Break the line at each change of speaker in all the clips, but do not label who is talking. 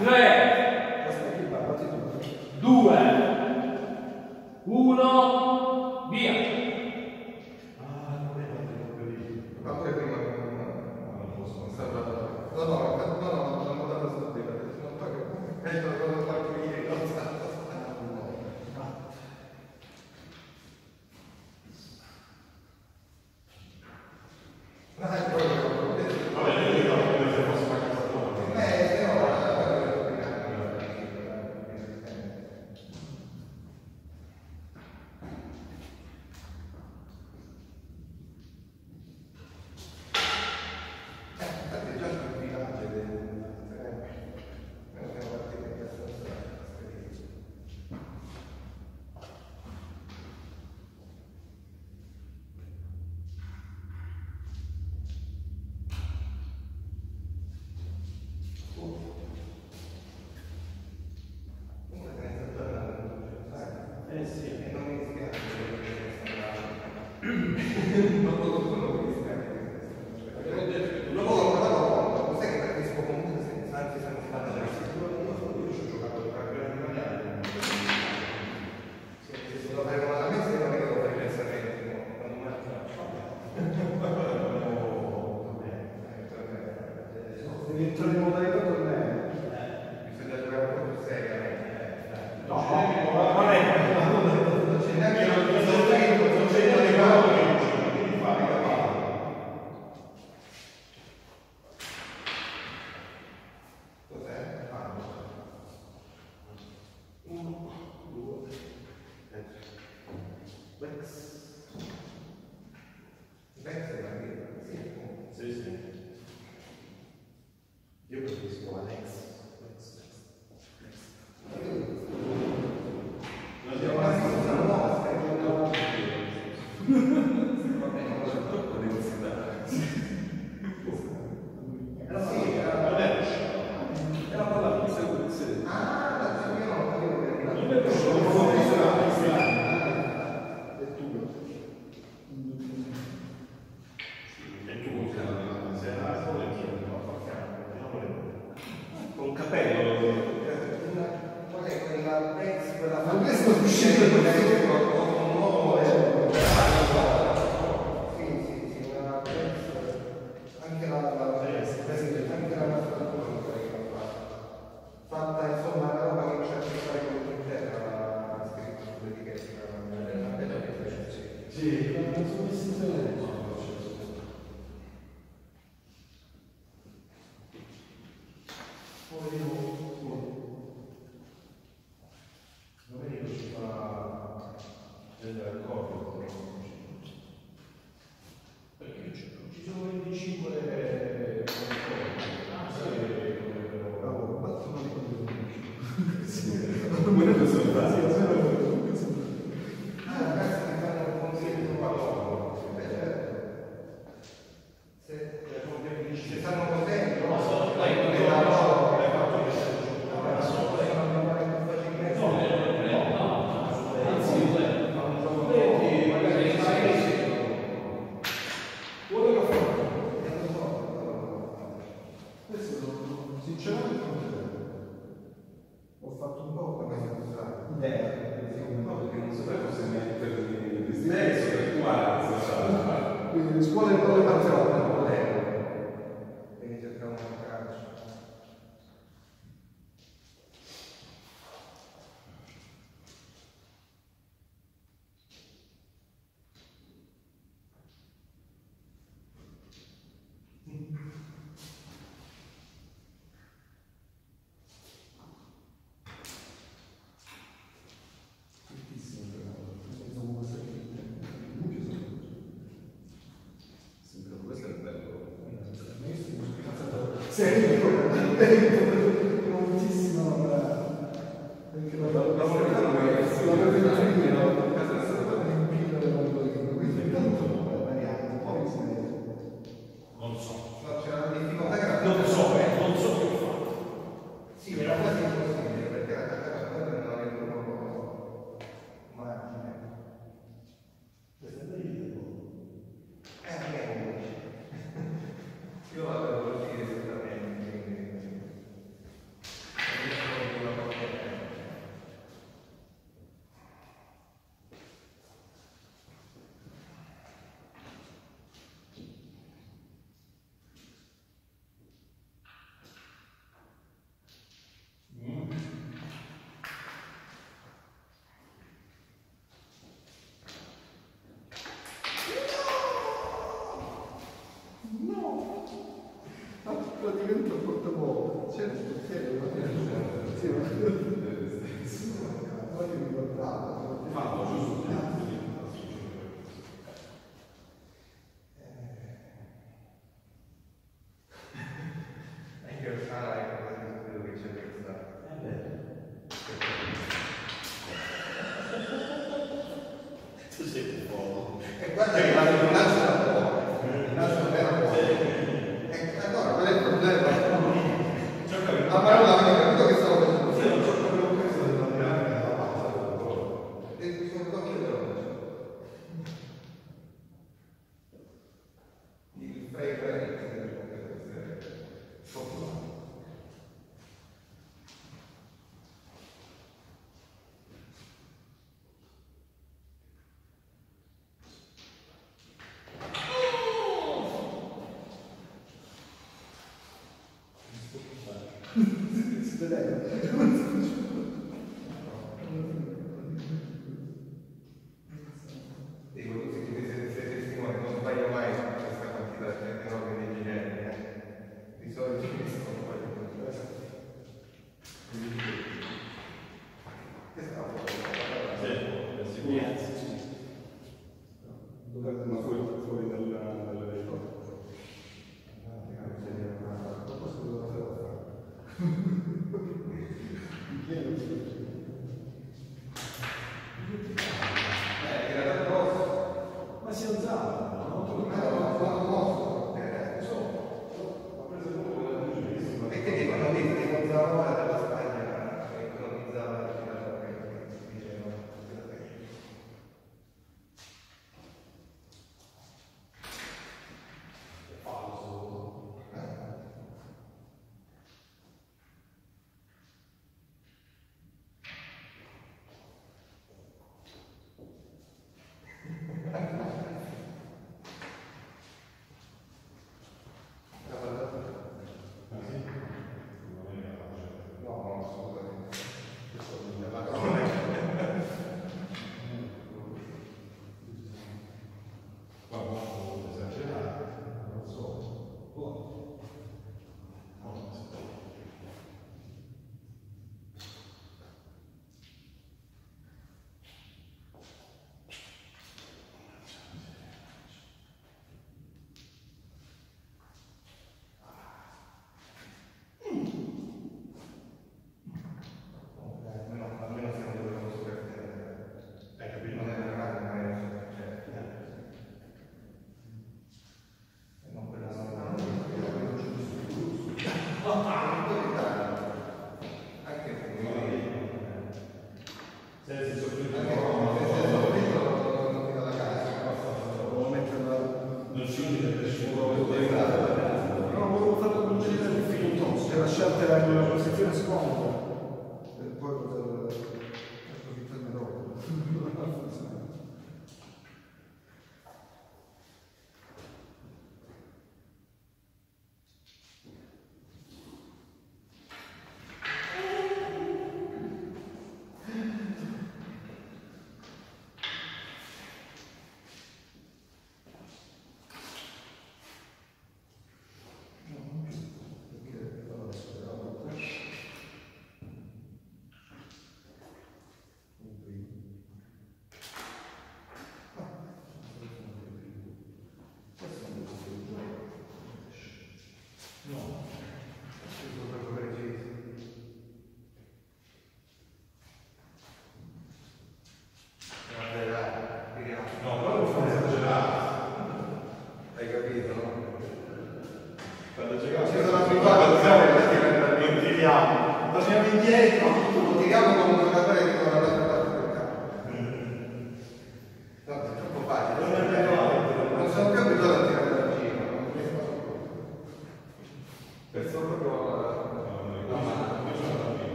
3, 2, 1, via.
serio, quando diventa portavoce, c'era c'era una persona.
Poi mi
ricordavo. Paolo, giusto? Ah,
背对着这个这个这个说出来。
真的，真的。
Yes.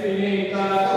Trinitatis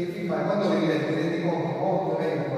e fin quando arrivi ti rendi conto, molto bene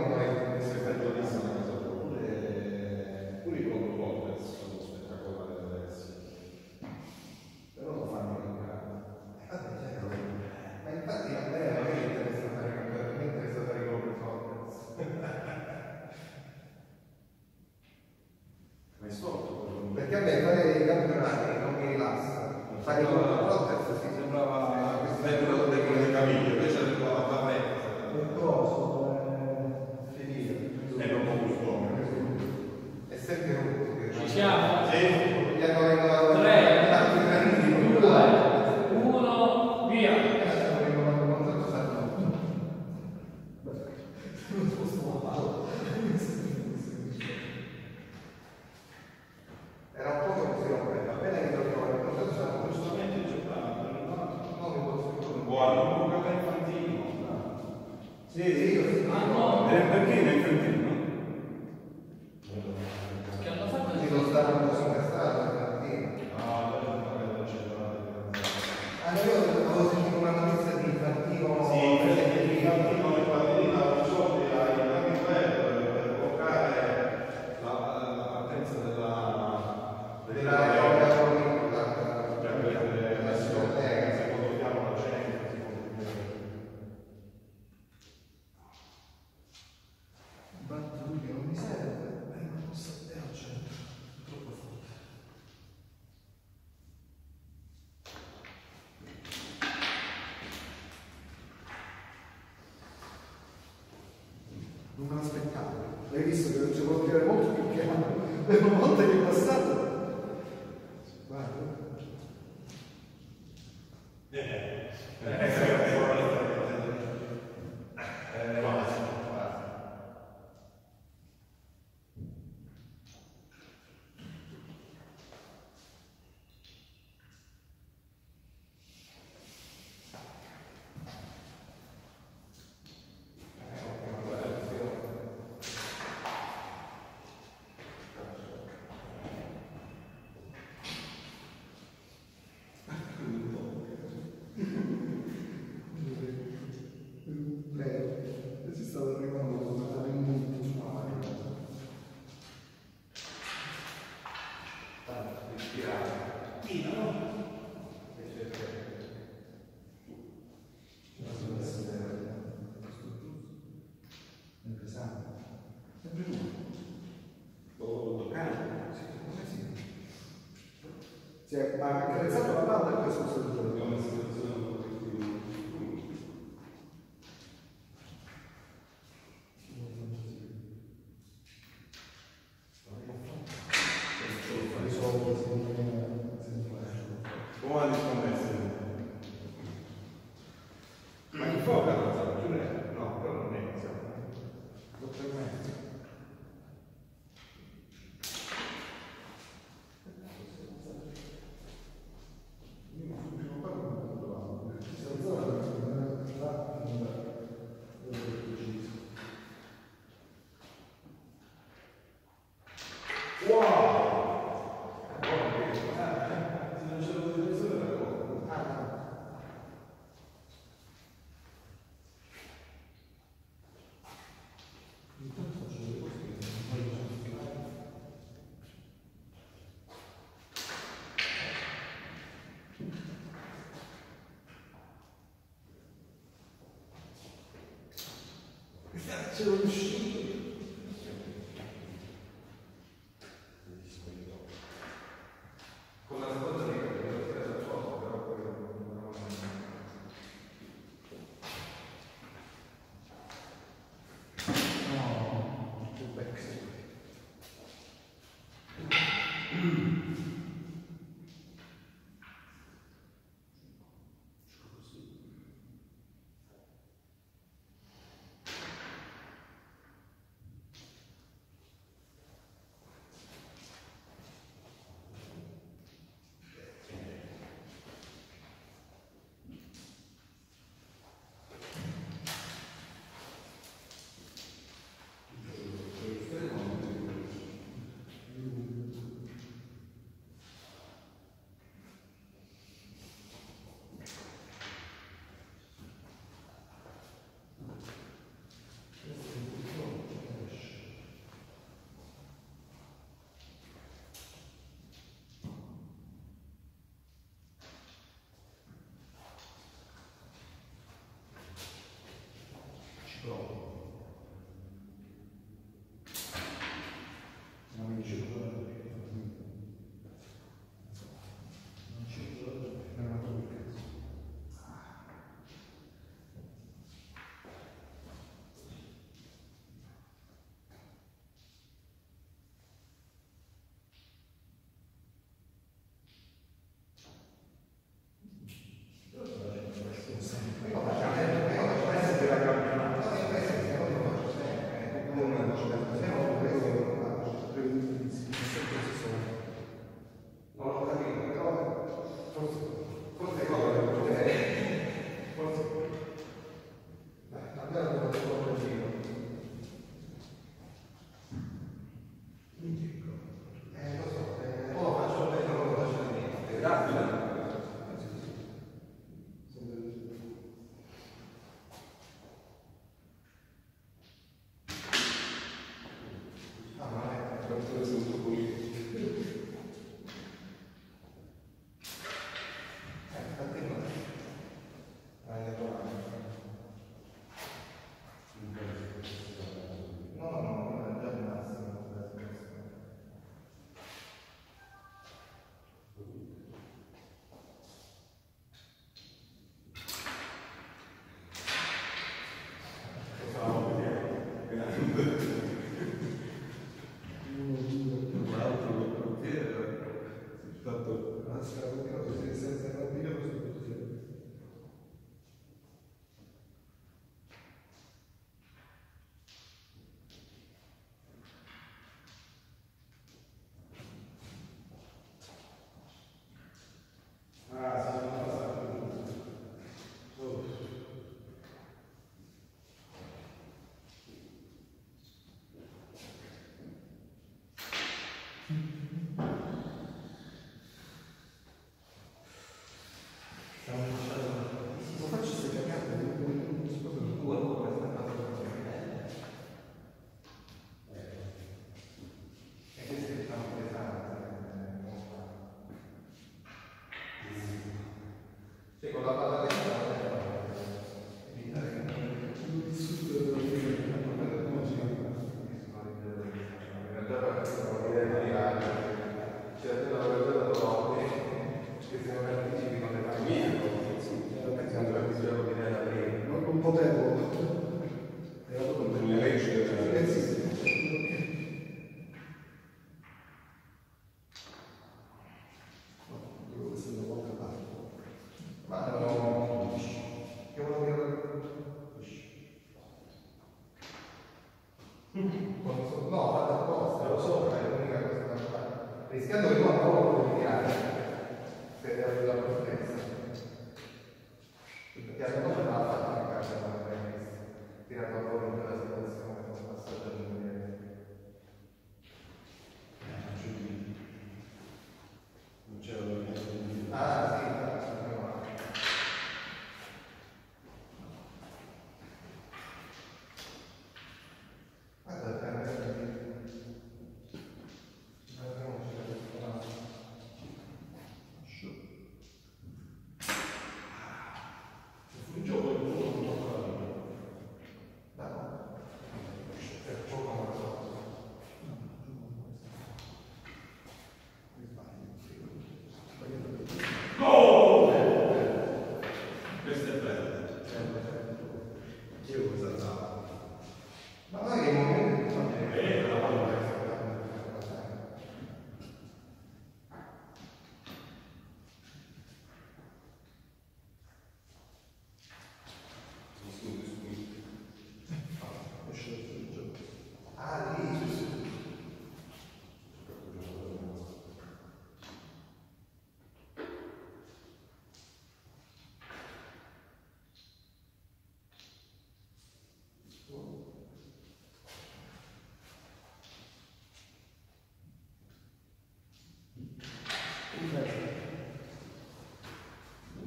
Yeah.
respirare.
Inalo,
eccetera.
Sempre sano,
sempre nuovo. Lo toccando,
sì, come sì. Cioè, ma ha carezzato la palla, questo è
That too, she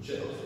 Non